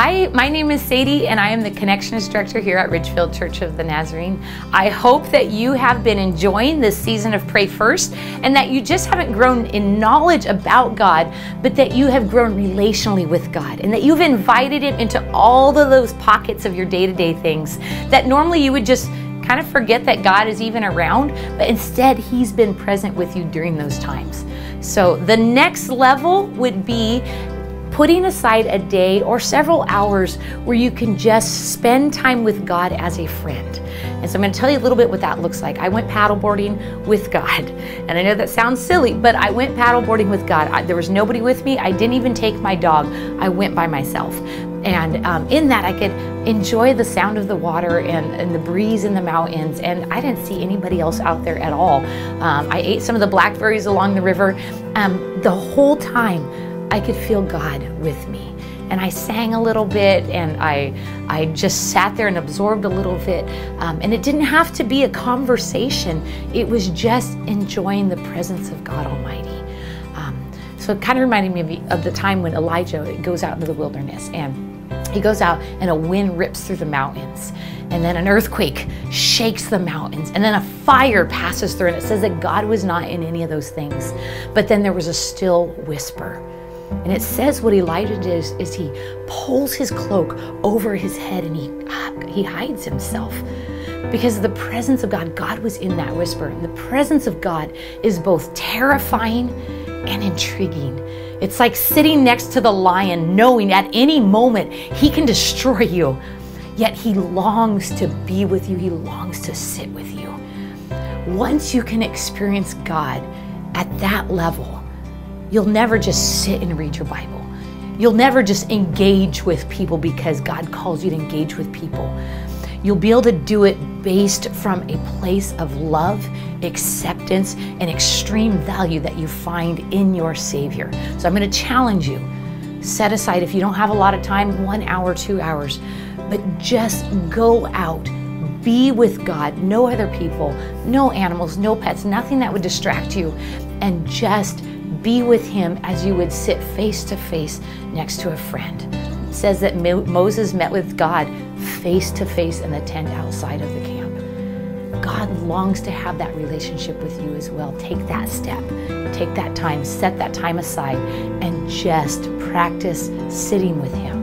Hi, my name is Sadie, and I am the Connections Director here at Ridgefield Church of the Nazarene. I hope that you have been enjoying this season of Pray First and that you just haven't grown in knowledge about God, but that you have grown relationally with God and that you've invited Him into all of those pockets of your day to day things that normally you would just kind of forget that God is even around, but instead He's been present with you during those times. So the next level would be putting aside a day or several hours where you can just spend time with God as a friend. And so I'm going to tell you a little bit what that looks like. I went paddleboarding with God. And I know that sounds silly, but I went paddleboarding with God. I, there was nobody with me. I didn't even take my dog. I went by myself. And um, in that, I could enjoy the sound of the water and, and, the breeze in the mountains. And I didn't see anybody else out there at all. Um, I ate some of the blackberries along the river. Um, the whole time, I could feel God with me. And I sang a little bit and I, I just sat there and absorbed a little bit. Um, and it didn't have to be a conversation, it was just enjoying the presence of God Almighty. Um, so it kind of reminded me of, of the time when Elijah goes out into the wilderness and he goes out and a wind rips through the mountains and then an earthquake shakes the mountains and then a fire passes through and it says that god was not in any of those things but then there was a still whisper and it says what Elijah does is he pulls his cloak over his head and he, he hides himself. Because of the presence of God, God was in that whisper. And the presence of God is both terrifying and intriguing. It's like sitting next to the lion, knowing at any moment he can destroy you. Yet he longs to be with you, he longs to sit with you. Once you can experience God at that level, You'll never just sit and read your Bible. You'll never just engage with people because God calls you to engage with people. You'll be able to do it based from a place of love, acceptance, and extreme value that you find in your Savior. So I'm going to challenge you. Set aside, if you don't have a lot of time, one hour, two hours, but just go out be with God, no other people, no animals, no pets, nothing that would distract you, and just be with him as you would sit face to face next to a friend. It says that Mo Moses met with God face to face in the tent outside of the camp. God longs to have that relationship with you as well. Take that step, take that time, set that time aside, and just practice sitting with him.